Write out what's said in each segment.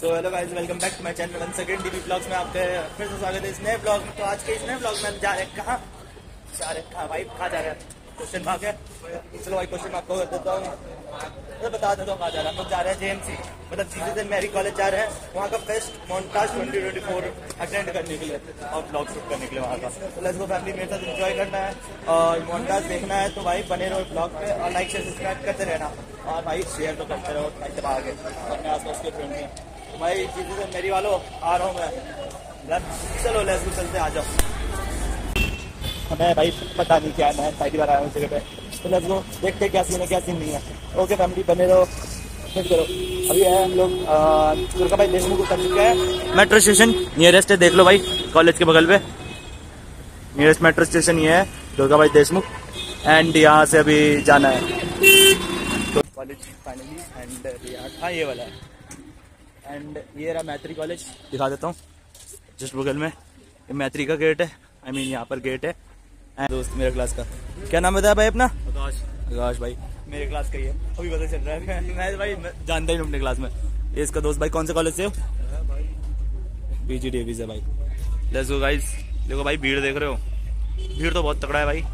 So hello guys welcome back to my channel one second TV blogs में आपके फिर से स्वागत है इस नए ब्लॉग में। तो आज के इस नए ब्लॉग में हम जा रहे हैं कहाँ? जा रहे हैं कहाँ? भाई, कहाँ जा रहे हैं? क्वेश्चन मार्क है। चलो भाई, क्वेश्चन मार्क को कर देता हूँ। तो बता देता हूँ कहाँ जा रहा है। हम जा रहे हैं जेएमसी मतलब जीजे से मेरी कॉलेज जा रहे हैं, वहाँ का fest montage twenty twenty four attend करने के लिए और ब्लॉग शूट करने के लिए वहाँ का। तो लेट्स गो फैमिली मेरे साथ एंजॉय करना है और मोन्टाज देखना है। तो भाई, बने रहो ब्लॉग पे और लाइक शेयर सब्सक्राइब करते रहना। और भाई शेयर तो करते रहो, भाई जब आगे। अपने आसपास के फ्रेंड में तो भाई जीजे से मेरी वालों, आ रहा हूँ मैं। चलो लेट्स गो चलते आ जाओ। हमें भाई पता नहीं क्या है मैं पहली बार आया हूँ जगह पे। तो लेट्स गो देखते क्या सीन है क्या सीन नहीं है। ओके फैमिली बने रहो। फिर करो। अभी है हम लोग दुर्गा भाई देशमुख उतर चुके हैं। मेट्रो स्टेशन नियरेस्ट है देख लो भाई कॉलेज के बगल पे। नियरेस्ट मेट्रो स्टेशन ये है दुर्गा भाई देशमुख। एंड यहाँ से अभी जाना है। तो कॉलेज फाइनली एंड हाँ ये वाला है। एंड ये रहा मैत्री कॉलेज दिखा देता हूँ। जस्ट बगल में। ये मैत्री का गेट है। आई मीन यहाँ पर गेट है। दोस्त मेरे क्लास का। क्या नाम बताया भाई अपना? आकाश आकाश भाई मेरे क्लास का ही है। अभी पता चल रहा है। मैं भाई मैं जानता ही नहीं अपने क्लास में। ये इसका दोस्त भाई कौन से कॉलेज से हो? पीजी डेवी से भाई। लेट्स गो गाइस देखो भाई भीड़ देख रहे हो। भीड़ तो बहुत तगड़ा है भाई।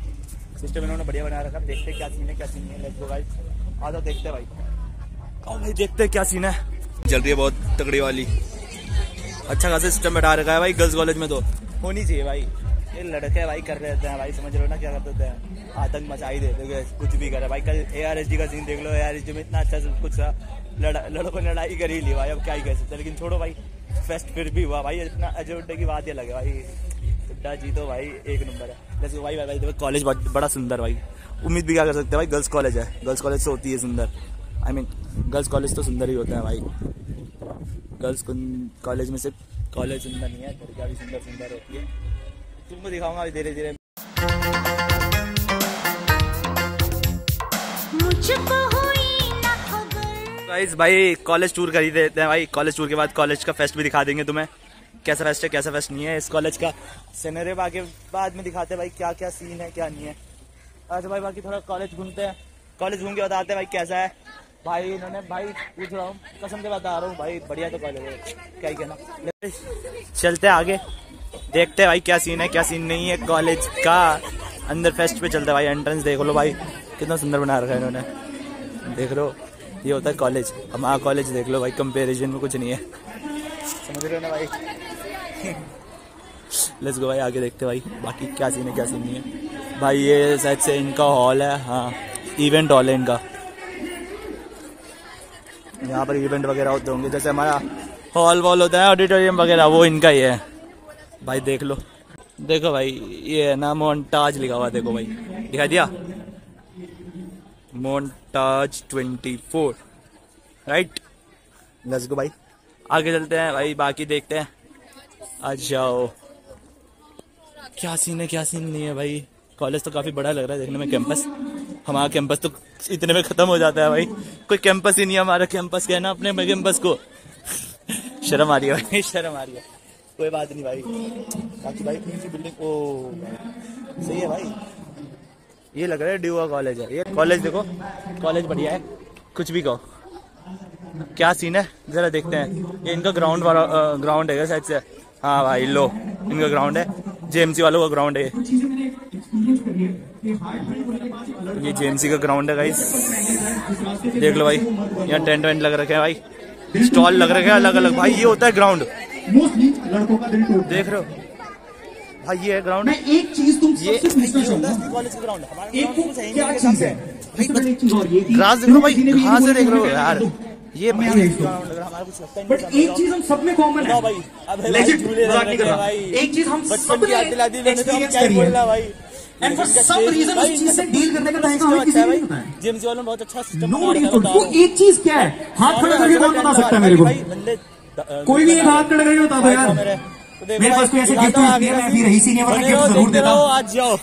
सिस्टम इन्होंने बढ़िया बना रखा। देखते क्या सीन है क्या सीन है। लेट्स गो गाइस आ जाओ देखते हैं भाई। आओ भाई देखते हैं क्या सीन है। चल रही है बहुत तगड़ी वाली। अच्छा खासा सिस्टम बैठा रखा है भाई गर्ल्स कॉलेज में तो। होनी चाहिए भाई। ये लड़के भाई कर रहे हैं, भाई समझ रहे हो ना क्या कर देते हैं? आतंक मचा ही देते हैं कुछ भी करे। भाई कल ए आर एस डी का सीन देख लो ए आर एस डी में इतना अच्छा सब कुछ लड़ा लड़कों ने लड़ाई कर ही ली भाई, अब क्या ही कह सकते लेकिन छोड़ो भाई फेस्ट फिर भी हुआ। भाई इतना अजय अजोटे की बात ही लगे भाई। टुड्डा जी तो भाई, एक नंबर है। जैसे भाई भाई देखो कॉलेज बड़ा सुंदर भाई। उम्मीद भी क्या कर सकते हैं भाई गर्ल्स कॉलेज है। गर्ल्स कॉलेज से होती है सुंदर। आई मीन गर्ल्स कॉलेज तो सुंदर ही होता है भाई। गर्ल्स कॉलेज में सिर्फ़ कॉलेज सुंदर नहीं है लड़कियाँ भी सुंदर सुंदर होती है। तुमको दिखाऊँगा अभी धीरे धीरे गाइस भाई कॉलेज टूर कर ही देते हैं भाई कॉलेज टूर के बाद कॉलेज का फेस्ट भी दिखा देंगे तुम्हें। कैसा फेस्ट है कैसा फेस्ट नहीं है? इस कॉलेज का सिनेरे बाकी बाद में दिखाते हैं भाई क्या क्या सीन है क्या नहीं है। अच्छा भाई बाकी थोड़ा कॉलेज घूमते हैं। कॉलेज घूम के बताते हैं भाई कैसा है। भाई इन्होंने भाई पूछ रहा हूँ कसम के बता रहा हूँ भाई बढ़िया तो कॉलेज है। क्या कहना। चलते आगे। देखते हैं भाई क्या सीन है, क्या सीन नहीं है। कॉलेज का अंदर फेस्ट पे चलते भाई एंट्रेंस देख लो भाई। कितना सुंदर बना रखा है इन्होंने। देख लो, ये होता है कॉलेज हमारा कॉलेज देख लो भाई कंपेरिजन में कुछ नहीं है। समझ रहे हो ना भाई? लेट्स गो भाई, आगे देखते भाई, बाकी क्या सीन है, क्या सीन नहीं है। भाई ये शायद से इनका हॉल है हाँ। इवेंट हॉल है इनका। यहाँ पर इवेंट वगैरह होते होंगे, जैसे हमारा हॉल वॉल होता है ऑडिटोरियम वगैरह, वो इनका ही है। भाई देख लो। देखो भाई ये है ना मोन्टाज लिखा हुआ देखो भाई। दिखा दिया? Montage twenty four right let's go भाई आगे चलते हैं भाई बाकी देखते हैं। आ जाओ। क्या सीन है क्या सीन नहीं है भाई? कॉलेज तो काफ़ी बड़ा लग रहा है देखने में कैंपस हमारा कैंपस तो इतने में खत्म हो जाता है भाई। कोई कैंपस ही नहीं है हमारा कैंपस क्या है ना अपने कैंपस को। शर्म आ रही है भाई शर्म आ रही है। कोई बात नहीं भाई। बाकी भाई सी बिल्डिंग ओ सही है भाई। ये लग रहा है ड्यूआ कॉलेज है। ये कॉलेज देखो कॉलेज बढ़िया है। कुछ भी कहो। क्या सीन है? जरा देखते हैं। ये इनका ग्राउंड वाला ग्राउंड है शायद से। हाँ भाई, लो। इनका ग्राउंड है। जेएमसी वालों का ग्राउंड है ये। जेएमसी का ग्राउंड है गाइस देख लो भाई, यहाँ टेंट वेंट लग रखे हैं भाई। स्टॉल लग रखे हैं अलग अलग भाई, ये होता है ग्राउंड देख रहे हो। भाई ये है ग्राउंड एक चीज़ तुम ये सबसे पूछना चाहूँगा। कॉलेज का ग्राउंड हमारा एक तो है क्या चीज़ है? कि। ग्रास देख लो भाई घास देख रहे हो यार? ये भाई रहा है, ही बट एक चीज़ हम सब में कॉमन है। भाई अब भाई मज़ाक नहीं कर रहा। एक चीज़ हम बचपन सब की याद दिला दी ने मैंने तो हम experience क्या करी है। बोलना भाई। And for इनका some stage- reason भाई, उस चीज़ से deal करने का तरीका हमें अच्छा किसी को भाई। नहीं पता है। जेम्स बहुत अच्छा सिस्टम नो वो एक चीज़ क्या है? हाथ खड़ा करके कौन बता सकता है मेरे को? कोई भी एक हाथ खड़ा करके बता दो यार मेरे पास कोई ऐसे गिफ्ट नहीं है मैं भी रही सी नहीं वरना गिफ्ट ज़रूर देता हूँ। आज जाओ।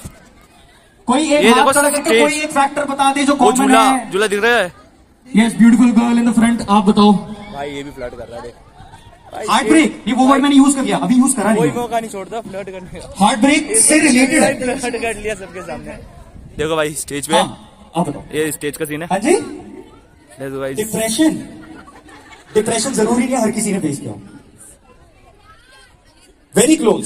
कोई एक हाथ खड़ा करके कोई एक फैक्टर बता दे जो कॉमन झूला है? झूला दिख रहा है। Yes beautiful girl in the front आप बताओ। भाई ये भी फ्लड कर रहा है देख। हार्ट ब्रेक ये वो वर्ड मैंने यूज़ कर लिया अभी यूज़ करा कोई मौका नहीं छोड़ता फ्लर्ट करने का। हार्ट ब्रेक से रिलेटेड है। फ्लर्ट कर लिया सबके सामने। देखो भाई स्टेज पे। हाँ आप बताओ। ये स्टेज का सीन है। हाँ जी। देखो भाई डिप्रेशन डिप्रेशन ज़रूरी नहीं है, हर किसी ने फेस किया very close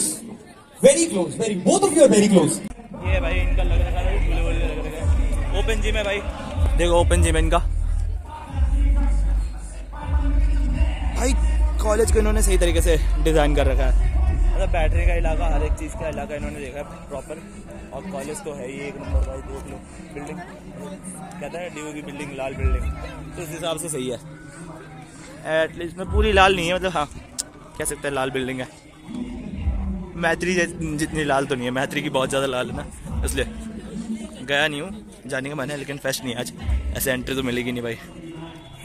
very close very both of you are very close ये भाई इनका लग रखा है झूले वूले लग रखे हैं। ओपन जिम है भाई। देखो ओपन जिम है इनका। भाई कॉलेज को इन्होंने सही तरीके से डिज़ाइन कर रखा है। मतलब बैटरी का इलाका, हर एक चीज़ का इलाका इन्होंने देखा है प्रॉपर और कॉलेज तो है ही एक नंबर भाई देख लो बिल्डिंग कहता है डीओ की बिल्डिंग लाल बिल्डिंग तो इस हिसाब से सही है। एटलीस्ट में पूरी लाल नहीं है मतलब हाँ कह सकते हैं लाल बिल्डिंग है। मैत्री जितनी लाल तो नहीं है मैत्री की बहुत ज़्यादा लाल है ना इसलिए गया नहीं हूँ जाने का मन है लेकिन फेस्ट नहीं है आज। ऐसे एंट्री तो मिलेगी नहीं भाई।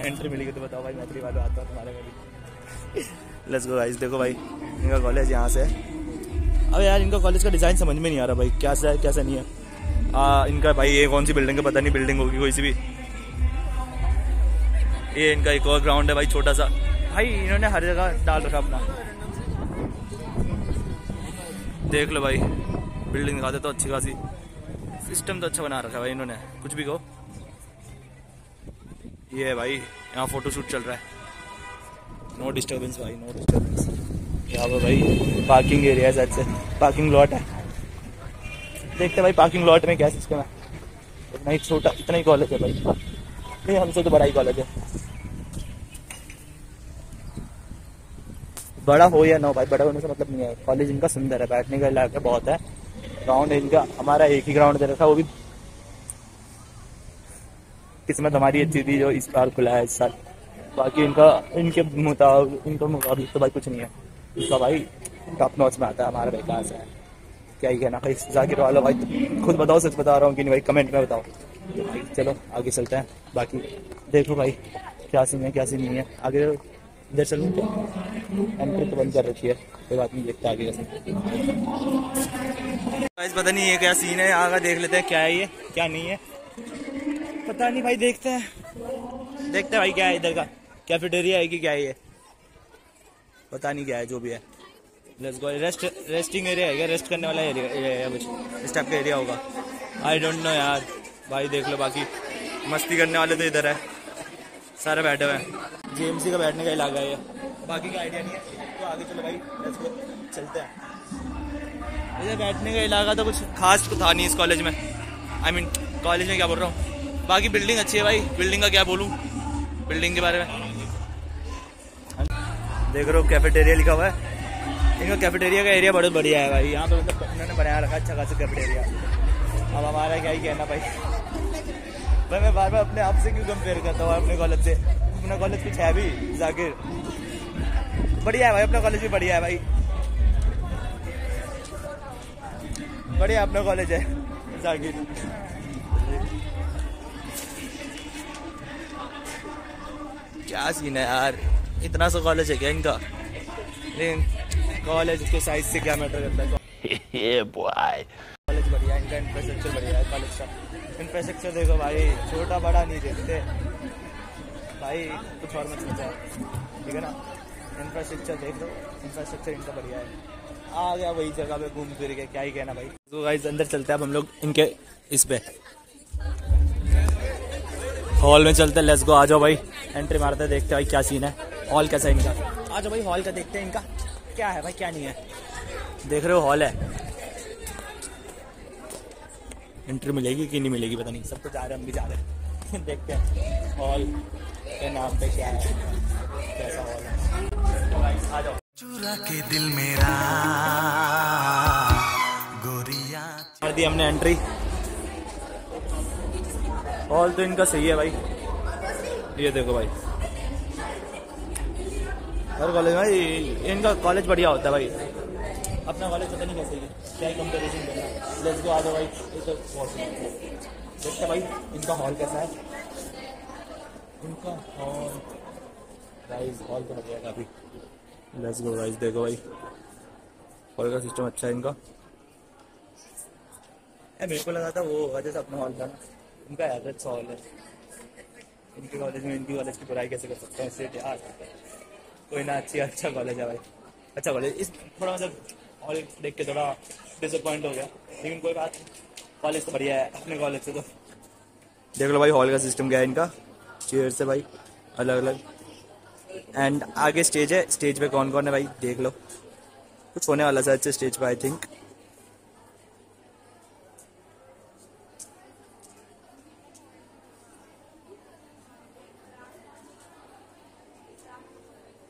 एंट्री मिलेगी तो बताओ भाई मैत्री वालों आता है तुम्हारे में भी लेट्स गो गाइस देखो भाई इनका कॉलेज यहाँ से है। अब यार इनका कॉलेज का डिज़ाइन समझ में नहीं आ रहा भाई कैसा है कैसा नहीं है। आ, इनका भाई ये कौन सी बिल्डिंग है पता नहीं बिल्डिंग होगी कोई सी भी। ये इनका एक और ग्राउंड है भाई छोटा सा। भाई इन्होंने हर जगह डाल रखा अपना। देख लो भाई बिल्डिंग दिखाते तो अच्छी खासी। सिस्टम तो अच्छा बना रखा है भाई इन्होंने। कुछ भी कहो। ये है भाई यहाँ फ़ोटो शूट चल रहा है। नो डिस्टर्बेंस भाई नो डिस्टर्बेंस यहाँ पर भाई पार्किंग एरिया है शायद से। पार्किंग लॉट है। देखते भाई पार्किंग लॉट में क्या सिस्टम है। इतना ही छोटा इतना ही कॉलेज है भाई। नहीं हमसे तो बड़ा ही कॉलेज है। बड़ा हो या ना भाई, बड़ा होने से मतलब नहीं है। कॉलेज इनका सुंदर है, बैठने का इलाका बहुत है। ग्राउंड इनका, हमारा एक ही ग्राउंड दे रखा वो भी किस्मत हमारी अच्छी थी जो इस बार खुला है, इस साल। बाकी इनका, इनके मुताबिक, इनका मुकाबले तो भाई कुछ नहीं है। इसका भाई टॉप नॉच में आता है, हमारा बेकार है। क्या ही कहना, भाई, जाकिर वाला भाई, खुद बताओ, सच बता रहा हूँ कि नहीं भाई कमेंट में बताओ। चलो, आगे चलते हैं। बाकी देखो भाई, क्या सीन है, क्या सीन नहीं है। आगे इधर चलूँ। एंट्री तो बंद कर रखी है। कोई बात नहीं, देखते आगे कैसे। पता नहीं ये क्या सीन है। आगे देख लेते हैं क्या है ये, क्या नहीं है। पता नहीं भाई, देखते हैं। देखते हैं भाई क्या है इधर का। कैफेटेरिया है कि क्या है ये? पता नहीं क्या है, जो भी है। Let's go rest resting area है क्या? रेस्ट करने वाला एरिया कुछ। इस टाइप का एरिया होगा। आई डोंट नो यार। भाई देख लो बाकी। मस्ती करने वाले तो इधर है। सारे बैठे हुए हैं। जेएमसी का बैठने का इलाका है ये। बाकी का आइडिया नहीं है। तो आगे चलो भाई लेट्स गो चलते हैं। इधर बैठने का इलाका तो कुछ खास तो था नहीं इस कॉलेज में। आई मीन कॉलेज में क्या बोल रहा हूँ? बाकी बिल्डिंग अच्छी है भाई। बिल्डिंग का क्या बोलूँ? बिल्डिंग के बारे में। देख रहे हो कैफेटेरिया लिखा हुआ है। इनका कैफेटेरिया का एरिया बहुत बढ़िया है भाई। यहाँ पे मतलब उन्होंने बनाया रखा अच्छा खासा कैफेटेरिया अब हमारा क्या ही कहना भाई। भाई मैं बार बार अपने आप से क्यों कंपेयर करता हूँ अपने कॉलेज से? अपना कॉलेज कुछ है भी, जाकिर। बढ़िया है भाई, अपना कॉलेज भी बढ़िया है भाई। बढ़िया, अपना कॉलेज है, जाकिर। क्या सीन है यार? इतना सा कॉलेज है क्या इनका? लेकिन कॉलेज के साइज़ से क्या मैटर करता है? कॉलेज बढ़िया है इनका इंफ्रास्ट्रक्चर बढ़िया है कॉलेज का इंफ्रास्ट्रक्चर देखो भाई, छोटा बड़ा नहीं देखते। भाई, कुछ और मत सोचा। ठीक है ना? इंफ्रास्ट्रक्चर देख लो। इंफ्रास्ट्रक्चर इनका बढ़िया है। आ गया वही जगह पे घूम फिर के। क्या ही कहना भाई। तो गाइस अंदर चलते हैं अब हम लोग इनके इस पे। हॉल में चलते हैं। लेट्स गो आ जाओ भाई। एंट्री मारते हैं। देखते हैं भाई क्या सीन है। हॉल कैसा है इनका? आ जाओ भाई। हॉल का देखते हैं इनका। क्या है भाई? क्या नहीं है? देख रहे हो हॉल है। एंट्री मिलेगी कि नहीं मिलेगी पता नहीं। सब तो जा रहे हैं हम भी जा रहे हैं। देखते हैं। हॉल के नाम पे क्या है। कैसा हॉल है। तो आ जाओ। चुरा के दिल मेरा गोरिया कर दी हमने एंट्री हॉल तो इनका सही है भाई। ये देखो भाई। हर कॉलेज भाई इनका कॉलेज बढ़िया होता है भाई। अपना कॉलेज पता नहीं कैसे है। क्या ही? कंपेरिजन करना लेट्स गो भाई ये तो देखते हैं भाई इनका हॉल कैसा है? इनका हॉल गाइस हॉल तो बढ़िया है काफ़ी। लेट्स गो गाइस देखो भाई। हॉल का सिस्टम अच्छा है इनका। मेरे को लगा था वो होगा जैसे अपना हॉल था। ना उनका एवरेज सा हॉल है। इनके कॉलेज में इनकी कॉलेज की पढ़ाई कैसे कर सकते हैं? इससे कोई ना अच्छी अच्छा कॉलेज है भाई। अच्छा कॉलेज इस थोड़ा मतलब और देख के थोड़ा डिसअपॉइंट हो गया। लेकिन कोई बात कॉलेज तो बढ़िया है, अपने कॉलेज से तो। देख लो भाई हॉल का सिस्टम क्या है इनका। चेयर से भाई अलग अलग एंड आगे स्टेज है स्टेज पे कौन कौन है भाई? देख लो। कुछ होने वाला से स्टेज पे आई थिंक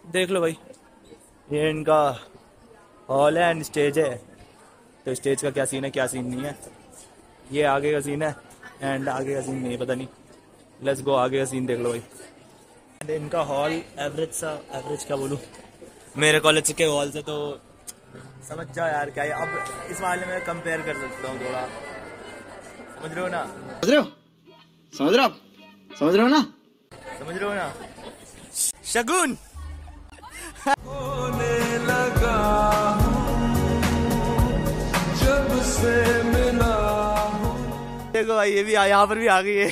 देख लो भाई। ये इनका हॉल है एंड स्टेज है। तो स्टेज का क्या सीन है क्या सीन नहीं है? ये आगे का सीन है एंड आगे का सीन नहीं पता नहीं। लेट्स गो आगे का सीन देख लो भाई। And इनका हॉल एवरेज सा एवरेज क्या बोलूँ? मेरे कॉलेज के हॉल से तो समझ जाओ यार क्या है अब इस मामले में कंपेयर कर सकता हूँ थोड़ा। समझ रहे हो ना? समझ रहे हो? समझ रहे हो समझ रहे हो ना? समझ रहे हो ना? शगुन! भाई ये भी यहाँ पर भी आ गई है।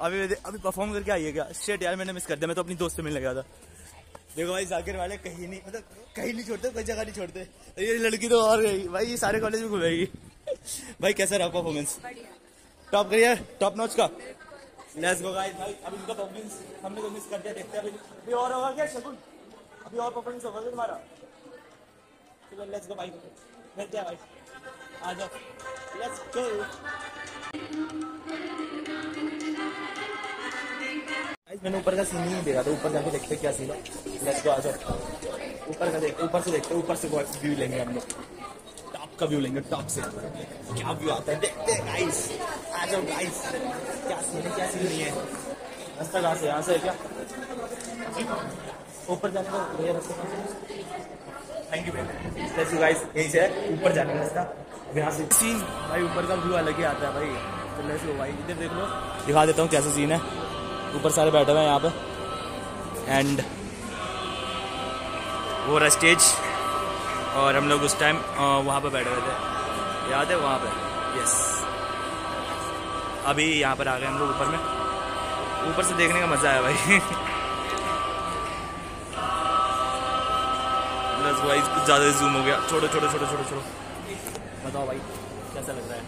अभी अभी परफॉर्म करके आई है क्या? शेट यार मैंने मिस कर दिया। मैं तो अपनी दोस्त से मिलने गया था। देखो भाई जाकिर वाले कहीं नहीं मतलब कहीं नहीं छोड़ते कोई जगह नहीं छोड़ते। ये लड़की तो और गई। भाई ये सारे कॉलेज में घुमेगी भाई कैसा रहा परफॉर्मेंस टॉप करिए टॉप नॉच का? लेट्स गो गाइस भाई अभी उनका परफॉर्मेंस हमने तो मिस कर दिया देखते हैं अभी। अभी और होगा क्या शगुन अभी और परफॉर्मेंस होगा तुम्हारा? चलो लेट्स गो भाई मिलते हैं भाई आ जाओ लेट्स गो मैंने ऊपर का सीन ही नहीं देखा था। ऊपर जाके देखते क्या सीन है। लेट्स गो आ जाओ ऊपर का देखते ऊपर से देखते, ऊपर से व्यू लेंगे हम लोग। टॉप का व्यू लेंगे टॉप से। क्या व्यू आता है? देखते हैं गाइस आ जाओ गाइस क्या सीन है, क्या सीन नहीं है? रास्ता कहाँ से यहाँ से है क्या? ऊपर जाने का भैया, रास्ता thank you thank you guys यहीं से ऊपर जाने का रास्ता। यहाँ से सीन भाई ऊपर का व्यू अलग ही आता है भाई। तो लेट्स गो भाई इधर देख लो। दिखा देता हूँ कैसा सीन है। ऊपर सारे बैठे हुए हैं यहाँ पे। एंड वो रहा स्टेज और हम लोग उस टाइम वहाँ पे बैठे हुए थे। याद है वहाँ पे? यस अभी यहाँ पर आ गए हम लोग ऊपर में। ऊपर से देखने का मज़ा आया भाई। बस भाई कुछ ज़्यादा जूम हो गया। छोड़ो छोड़ो छोड़ो छोड़ो छोड़ो। बताओ भाई कैसा लग रहा है?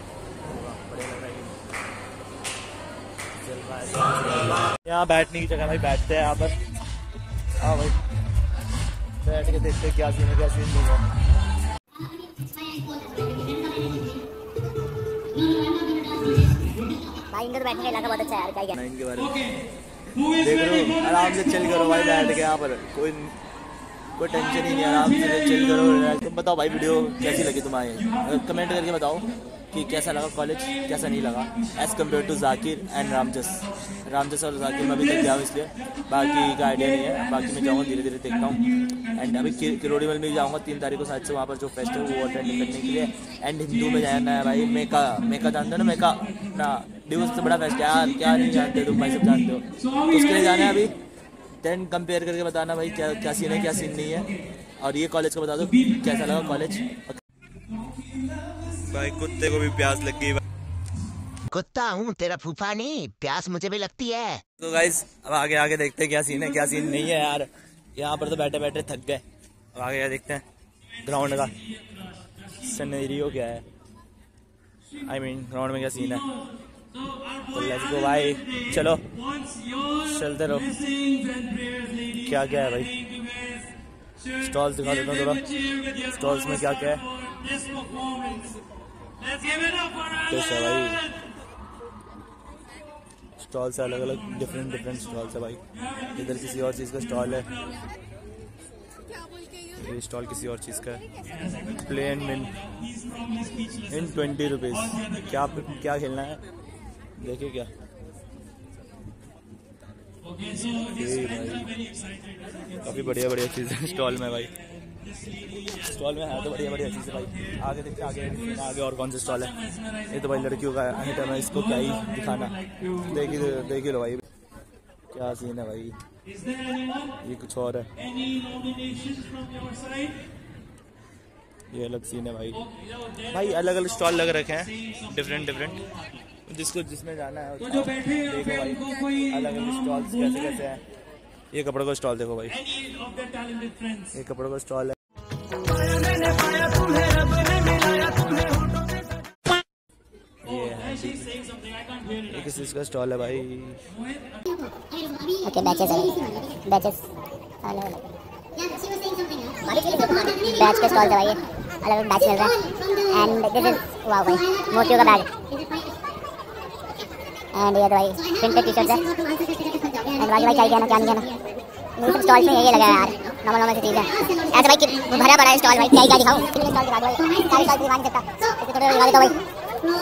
बढ़िया लग रहा है चल रहा है, चल रहा है। यहाँ बैठने की जगह भाई बैठते हैं यहाँ पर। हाँ भाई बैठ के देखते हैं क्या सीन है क्या सीन नहीं है। भाई इनका तो बैठने का इलाका बहुत अच्छा है यार क्या ही के बारे में देख रहे आराम से चिल करो भाई बैठ के यहाँ पर। कोई कोई टेंशन ही नहीं आराम से चिल करो तुम बताओ भाई वीडियो कैसी लगी तुम्हारी? कमेंट करके बताओ कि कैसा लगा कॉलेज कैसा नहीं लगा as compare to Zakir and Ramjas Ramjas और जाकिर में अभी तक गया हूँ इसलिए, बाकी का आइडिया नहीं है। बाकी मैं जाऊँगा धीरे धीरे देखता हूँ। एंड अभी किरोड़ी में भी जाऊँगा, तीन तारीख को शायद से वहाँ पर जो फेस्ट है वो अटेंड करने के लिए। एंड हिंदू में जाना है भाई, मेका मेका जानते हो ना, मेका, ना डिवोर्स से बड़ा फेस्ट यार क्या नहीं जानते तुम भाई सब जानते हो। तो उसके लिए जाना है अभी। देन कंपेयर करके बताना भाई क्या क्या सीन है क्या सीन नहीं है। और ये कॉलेज का बता दो कैसा लगा कॉलेज भाई कुत्ते को भी प्यास लग गई कुत्ता हूँ तेरा फूफा नहीं प्यास मुझे भी लगती है। तो गाइज़ अब आगे आगे देखते हैं क्या सीन है क्या सीन नहीं है यार। यहाँ पर तो बैठे बैठे थक गए। अब आगे क्या देखते हैं? ग्राउंड का। सनेरियो क्या है? आई मीन ग्राउंड में क्या सीन है? तो लेट्स गो भाई चलो। चलते रहो। क्या क्या है भाई? स्टॉल्स दिखा देता हूँ थोड़ा। स्टॉल्स में क्या क्या है? कैसा भाई। स्टॉल से अलग अलग डिफरेंट डिफरेंट स्टॉल है भाई। इधर किसी और चीज़ का स्टॉल है। ये स्टॉल किसी और चीज़ का है। प्लेन मिन इन ट्वेंटी रुपीज़ क्या क्या खेलना है? देखिए क्या। काफ़ी बढ़िया बढ़िया चीज़ें स्टॉल में भाई। स्टॉल में है तो बढ़िया बढ़िया चीज़ें भाई। आगे देखते आगे आगे और कौन से स्टॉल है। ये तो भाई लड़कियों का है इसको क्या ही दिखाना। देखिए देखिए लो भाई। क्या सीन है भाई। ये कुछ और है। ये अलग सीन है भाई। भाई अलग अलग स्टॉल लग रखे हैं। डिफरेंट डिफरेंट जिसको जिसमें जाना है। उसको देखो भाई अलग अलग स्टॉल्स कैसे कैसे हैं? ये कपड़ों का स्टॉल देखो भाई। ये कपड़ों का स्टॉल है। ये किस चीज़ का स्टॉल है भाई? ओके बैचेस है बैचेस अलग अलग बैच के स्टॉल दवाइए अलग अलग बैच मिल रहा है। एंड दिस इज़ वाह भाई मोतियों का बैग एंड ये भाई प्रिंटेड टी शर्ट है। एंड बाकी भाई क्या कहना, क्या नहीं कहना। ना सब स्टॉल पे यही लगा यार। नॉर्मल नॉर्मल चीज़ है। ऐसे भाई भरा पड़ा है स्टॉल भाई। क्या क्या दिखाऊँ? कितने स्टॉल दिखा दो भाई? सारे स्टॉल दिखा नहीं सकता इसे थोड़े दिखा देता भाई।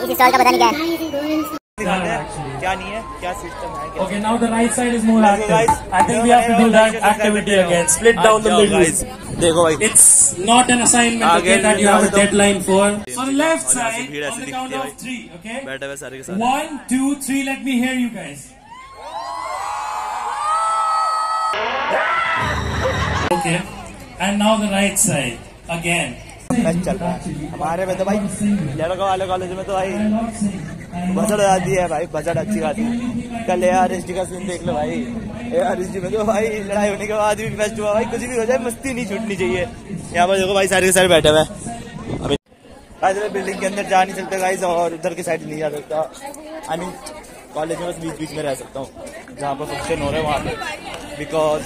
इस स्टॉल का पता नहीं क्या हैं। क्या नहीं है क्या सिस्टम है क्या Okay, now the right side is more Let's go, active. guys. I think we have to do that activity again. Split down the जाओ, middle. guys. देखो भाई It's not an assignment आगे okay, that you have a निकाल दो। deadline for. So the left और यहाँ से side, भीड़ ऐसे on the दिखती count है of भाई। three, okay? बैठे हुए सारे के One, two, three. Let me hear you guys. Okay, and now the right side again. Match चल रहा है हमारे में तो भाई लड़का वाले कॉलेज में तो भाई बजट आती है भाई, बजट अच्छी खाती कल यार एस डी का सीन देख लो भाई। यार एस में तो भाई, लड़ाई होने के बाद भी बेस्ट हुआ। भाई, कुछ भी हो जाए, मस्ती नहीं छूटनी चाहिए। यहाँ पर देखो भाई, सारे के सारे बैठे हुए अभी मैं बिल्डिंग के अंदर जा नहीं सकता गाइस और उधर की साइड नहीं जा सकता। आई मीन कॉलेज में बस बीच बीच में रह सकता हूँ। जहाँ पर फ़ंक्शन हो रहे हैं, वहाँ पे। बिकॉज़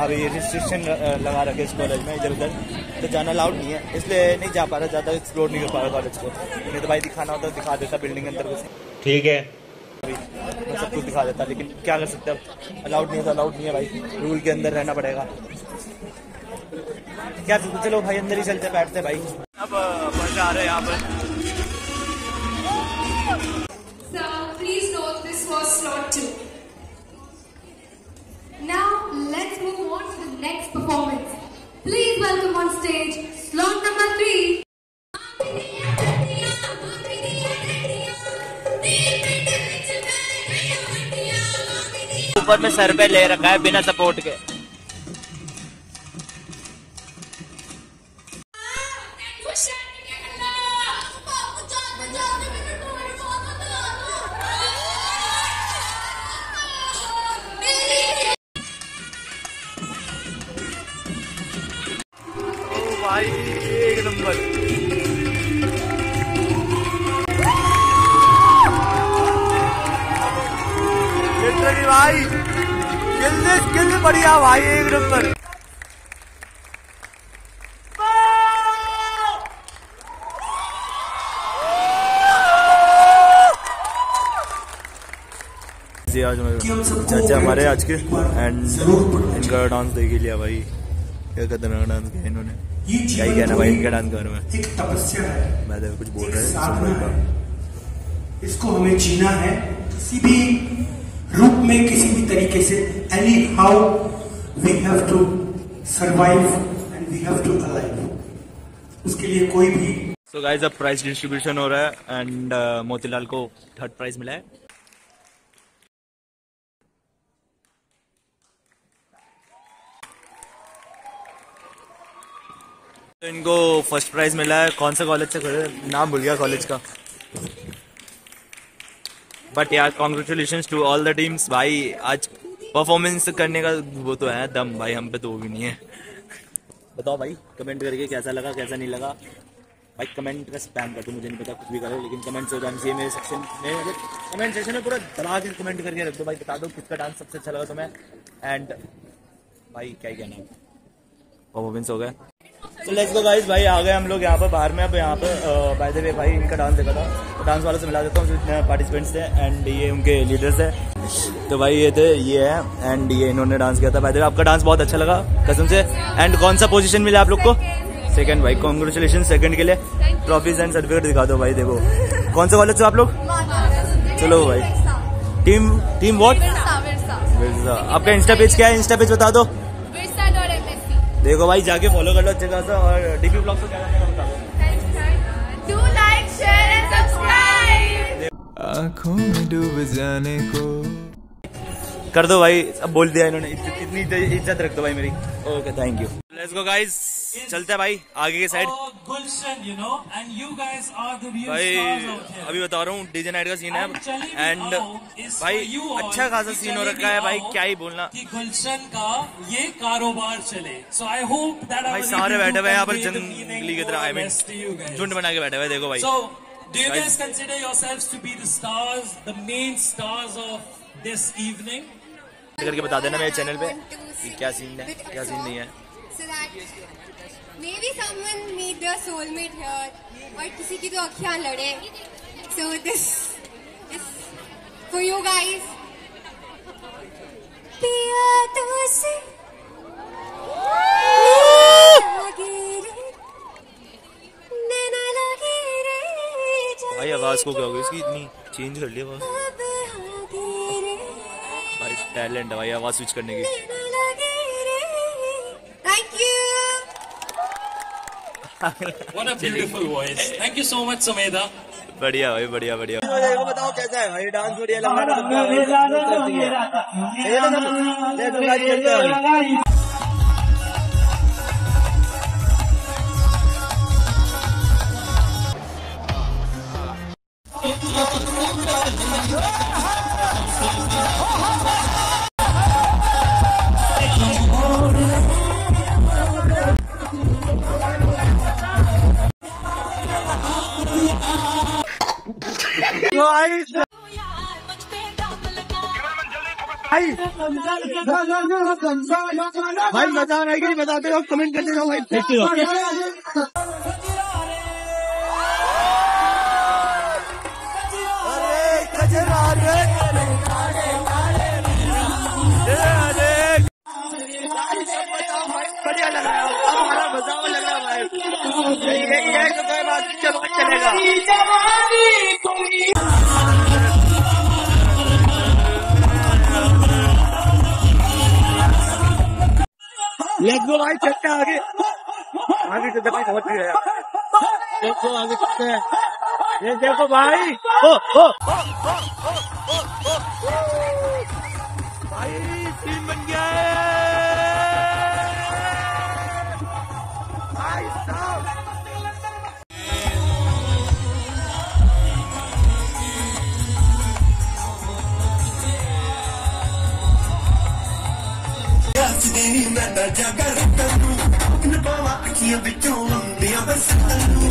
अभी रिस्ट्रिक्शन लगा रखे इस कॉलेज में इधर उधर तो जाना अलाउड नहीं है इसलिए नहीं जा पा रहा ज़्यादा एक्सप्लोर नहीं कर पा रहा कॉलेज को। नहीं तो भाई दिखाना होता दिखा देता बिल्डिंग के अंदर कुछ। ठीक है। अभी मैं सब कुछ दिखा देता लेकिन क्या कर सकते अब? अलाउड नहीं है तो अलाउड नहीं है भाई। रूल के अंदर रहना पड़ेगा। क्या चलो भाई अंदर ही चलते बैठते भाई। अब अपन जा रहे हैं यहाँ पर। Please note this was slot two. Now let's move on to the next performance. Please welcome on stage slot number three. ऊपर में सर पे ले रखा है बिना सपोर्ट के चाचा हमारे आज के एंड इनका डांस देख लिया भाई। क्या खतरनाक डांस किया इन्होंने। क्या ही कहना भाई इनका डांस के बारे में है। मैं तो कुछ बोल रहे हैं इसको हमें जीना है। किसी भी रूप में किसी भी तरीके से anyhow we have to survive and we have to alive उसके लिए कोई भी सो गाइस अब प्राइस डिस्ट्रीब्यूशन हो रहा है एंड मोतीलाल को थर्ड प्राइज मिला है। तो इनको फ़र्स्ट प्राइज मिला है। कौन सा कॉलेज से खड़े नाम भूल गया कॉलेज का। बट यार congratulation to all the teams भाई, आज परफॉर्मेंस करने का वो तो है दम। भाई, हम पे तो वो भी नहीं है। बताओ भाई कमेंट करके कैसा लगा, कैसा नहीं लगा? भाई कमेंट का स्पैम कर दो, मुझे नहीं पता, कुछ भी करो, लेकिन कमेंट्स हो जाना चाहिए मेरे सेक्शन में मतलब कमेंट सेक्शन में पूरा दबा के कमेंट करके रख दो। भाई, बता दो किसका डांस सबसे अच्छा लगा तुम्हें। एंड भाई, क्या ही कहना। परफॉर्मेंस हो गया। तो लेट्स गो गाइस भाई आ गए हम लोग यहाँ पर बाहर में। अब यहाँ पे बाय द वे भाई इनका डांस देखा था। तो डांस वालों से मिला देता हूँ जितने पार्टिसिपेंट्स थे एंड ये उनके लीडर्स है तो भाई ये थे ये है एंड ये इन्होंने डांस किया था। बाय द वे आपका डांस बहुत अच्छा लगा कसम से। एंड कौन सा पोजीशन मिला आप लोग को? सेकंड भाई कॉन्ग्रेचुलेशन सेकंड के लिए। ट्रॉफीज एंड सर्टिफिकेट दिखा दो भाई देखो। कौन सा कॉलेज से आप लोग? चलो भाई। टीम टीम वॉट आपका इंस्टा पेज क्या है? इंस्टा पेज बता दो। देखो भाई जाके फॉलो कर लो अच्छे खासा और डीपी ब्लॉग को क्या करना बता दो Do like, share and subscribe. आँखों में डूब जाने को। कर दो भाई अब बोल दिया इन्होंने। इज्जत- इतनी इज़्ज़त रख दो भाई मेरी। Okay thank you let's go guys चलते भाई आगे के साइड भाई अभी बता रहा हूँ डीजे नाइट का सीन है। एंड भाई अच्छा खासा सीन हो रखा है भाई क्या ही बोलना। गुलशन का ये कारोबार चले। सो आई होप भाई सारे बैठे हुए यहाँ पर जंगली की तरह आई मीन झुंड बना के बैठे हुए देखो भाई। Do you guys consider yourselves to be the stars, the main stars of this evening? करके बता देना मेरे चैनल पे कि क्या सीन है क्या सीन नहीं है। Maybe someone meet their soulmate here और किसी की तो अखियाँ लड़े। So this is for you guys पिया तुझसे भाई आवाज़ को क्या इसकी इतनी चेंज कर लिया भाई टैलेंट है भाई आवाज़ स्विच करने की। What a beautiful voice. Thank you so much, Sumedha. बढ़िया भाई बढ़िया बढ़िया देखो बताओ कैसा है भाई डांस बढ़िया लग रहा है भाई मज़ा आ रहा है कि नहीं बताते रहो कमेंट करते रहो भाई देखते रहो बढ़िया लगा अब हमारा मज़ा लगा भाई यही है तो कोई बात चलो चलेगा लेट्स गो भाई चलते हैं आगे। आगे चलते भाई बहुत भीड़ है देखो, आगे चलते हैं। ये देखो भाई। ओ ओ। ਸਾਡਾ ਜਾਗਾ ਰੱਤਨ ਨੂੰ ਆਪਣ ਪਾਵਾ ਅੱਖੀਆਂ ਵਿੱਚੋਂ ਆਉਂਦੀਆਂ ਬਸੰਤਾਂ ਨੂੰ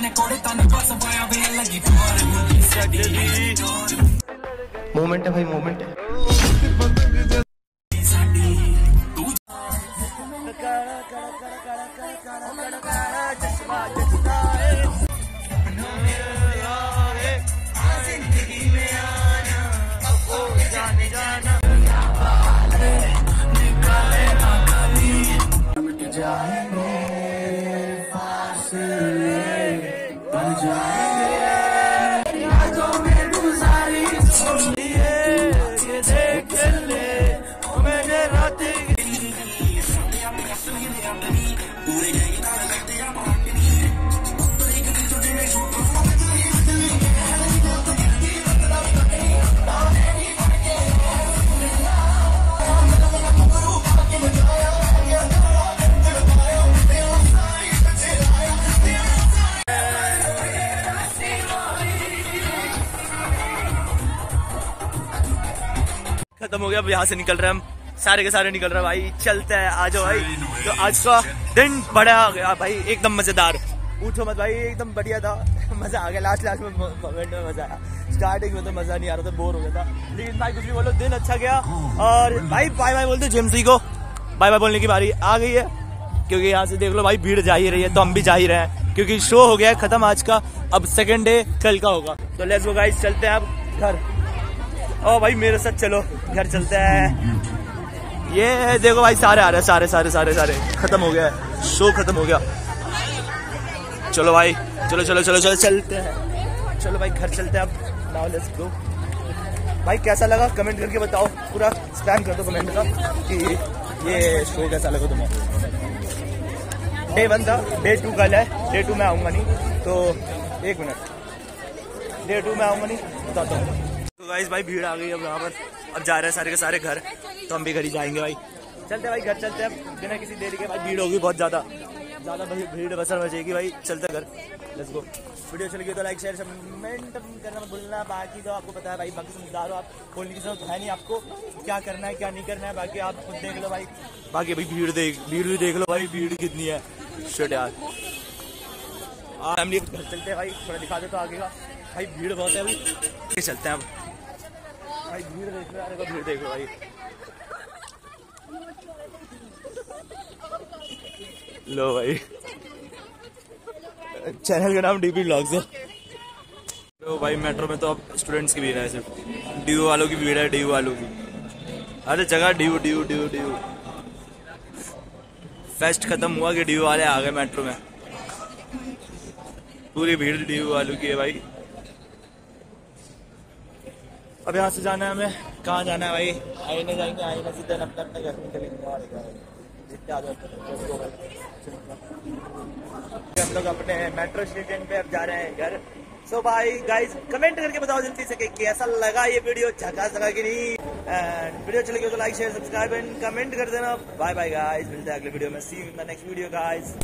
ਨੇ ਕੋੜੇ ਤਨ ਬਸ ਵਾਇਆ ਵੇ ਲੱਗੀ ਪਾਰ ਮੁੱਕੀ ਸੜੀ मोमेंट है भाई मोमेंट है। खत्म हो गया, अब यहाँ से निकल रहे हैं हम। सारे के सारे निकल रहे हैं भाई, चलते हैं, आ जाओ भाई। तो आज का दिन बड़ा गया भाई, एकदम मज़ेदार। पूछो मत भाई, एकदम बढ़िया था। मज़ा आ गया लास्ट लास्ट में मोमेंट में मज़ा आया। स्टार्टिंग में तो मज़ा नहीं आ रहा था बोर हो गया था। लेकिन भाई, कुछ भी बोलो, दिन अच्छा गया। और भाई बाय बाय बोलते जिमसी को। बाय बाय बोलने की बारी आ गई है। क्योंकि यहाँ से देख लो भाई, भीड़ जा ही रही है तो हम भी जा ही रहे हैं। क्योंकि शो हो गया है, खत्म आज का। अब सेकंड डे कल का होगा। तो लेट्स गो गाइस चलते हैं अब घर। ओ भाई, मेरे साथ चलो, घर चलते हैं। ये देखो भाई, सारे आ रहे हैं, सारे सारे सारे सारे। खत्म हो गया है। शो खत्म हो गया। चलो भाई, चलो चलो चलो चलो, चलते हैं। चलो भाई, घर चलते हैं अब। नाउ लेट्स गो भाई, कैसा लगा? कमेंट करके बताओ। पूरा स्पैम कर दो कमेंट का कि ये शो कैसा लगा तुम्हें? डे वन था डे टू कल है। डे टू में आऊँगा नहीं तो एक मिनट डे टू में आऊँगा नहीं, बताता हूँ। गाइस भाई भीड़ आ गई अब यहाँ पर। अब जा रहे हैं सारे के सारे घर। तो हम भी घर ही जाएँगे भाई। चलते भाई, घर चलते हैं। बिना किसी देरी के भाई, भीड़ होगी बहुत ज़्यादा। ज़्यादा भीड़ बसर बचेगी भाई। चलते हैं घर। लेट्स गो वीडियो चल गई तो लाइक शेयर कमेंट करना भूलना। बाकी तो आपको पता है भाई, बाकी समझदार हो आप। बोलने की ज़रूरत है नहीं आपको। क्या करना है, क्या नहीं करना है, बाकी आप खुद देख लो भाई। बाकी भाई भीड़ देख, भीड़ भी देख लो भाई, भीड़ कितनी है। शट यार। फैमिली घर चलते हैं भाई। थोड़ा दिखा दे तो आगे का। भाई, भीड़ बहुत है अभी। चलते हैं अब। भाई, भीड़ देख लो यार भीड़ देख भाई। लो भाई। चैनल का नाम डीपी ब्लॉग्स है। तो भाई, मेट्रो में तो अब स्टूडेंट्स की भीड़ है सिर्फ़। डी वालों की भीड़ है डी वालों की। अरे जगह D D D D fest खत्म हुआ कि डी वाले आ गए मेट्रो में? पूरी भीड़ डी वालों की है भाई। अब यहाँ से जाना है हमें। कहाँ जाना है भाई? आईने जाएँगे आईने सीधे अपने अपने घर निकलेंगे। और। हम लोग अपने मेट्रो स्टेशन पे अब जा रहे हैं घर। सो so, भाई गाइस कमेंट करके बताओ जल्दी से कि कैसा लगा ये वीडियो झकास लगा कि नहीं? एंड वीडियो चलेगी तो like share subscribe and comment कर देना। बाय बाय गाइस मिलते हैं अगले वीडियो में। See you in the next video guys